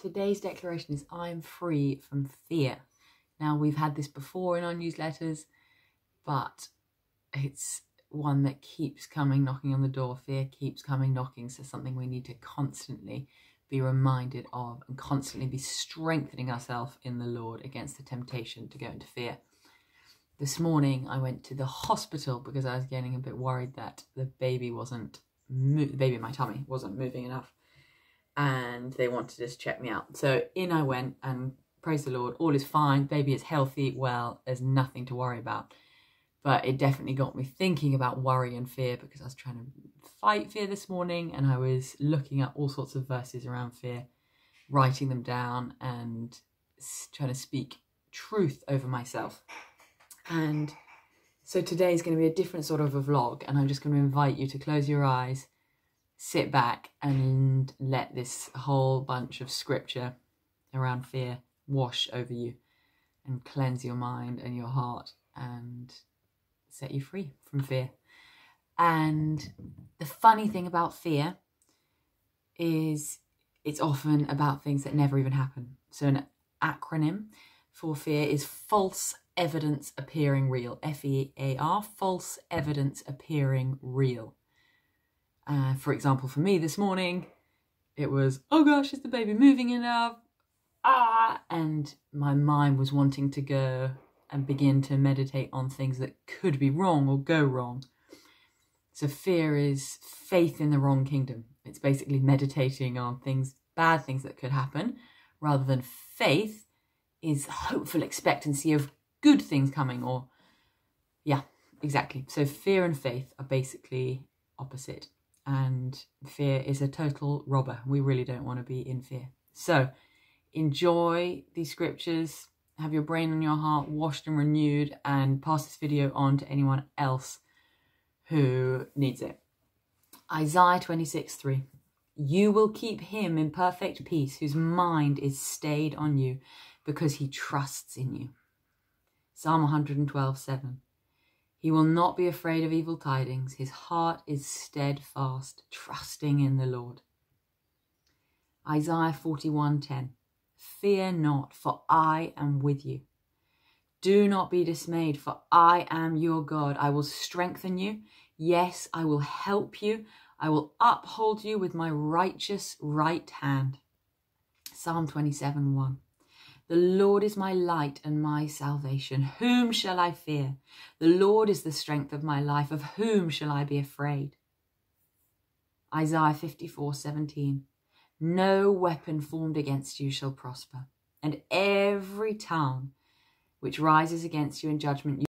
today's declaration is I'm free from fear. Now, we've had this before in our newsletters, but it's one that keeps coming knocking on the door. Fear keeps coming knocking. So, something we need to constantly be reminded of and constantly be strengthening ourselves in the Lord against the temptation to go into fear. This morning, I went to the hospital because I was getting a bit worried that the baby wasn't, the baby in my tummy wasn't moving enough and they want to just check me out. So in I went, and praise the Lord, all is fine. Baby is healthy, well, there's nothing to worry about. But it definitely got me thinking about worry and fear because I was trying to fight fear this morning and I was looking at all sorts of verses around fear, writing them down, and trying to speak truth over myself. And so today is going to be a different sort of a vlog, and I'm just going to invite you to close your eyes sit back and let this whole bunch of scripture around fear wash over you and cleanse your mind and your heart and set you free from fear. And the funny thing about fear is it's often about things that never even happen. So, an acronym for fear is false evidence appearing real. F E A R, false evidence appearing real. Uh, for example, for me this morning, it was, oh gosh, is the baby moving enough? Ah! And my mind was wanting to go and begin to meditate on things that could be wrong or go wrong. So fear is faith in the wrong kingdom. It's basically meditating on things, bad things that could happen, rather than faith is hopeful expectancy of good things coming or yeah, exactly. So fear and faith are basically opposite and fear is a total robber. We really don't want to be in fear. So enjoy these scriptures, have your brain and your heart washed and renewed, and pass this video on to anyone else who needs it. Isaiah 26 3. You will keep him in perfect peace, whose mind is stayed on you, because he trusts in you. Psalm 112 7. He will not be afraid of evil tidings. His heart is steadfast, trusting in the Lord. Isaiah 41:10 Fear not, for I am with you. Do not be dismayed, for I am your God. I will strengthen you. Yes, I will help you. I will uphold you with my righteous right hand. Psalm 27 1. The Lord is my light and my salvation. Whom shall I fear? The Lord is the strength of my life. Of whom shall I be afraid? Isaiah 54 17. No weapon formed against you shall prosper, and every tongue which rises against you in judgment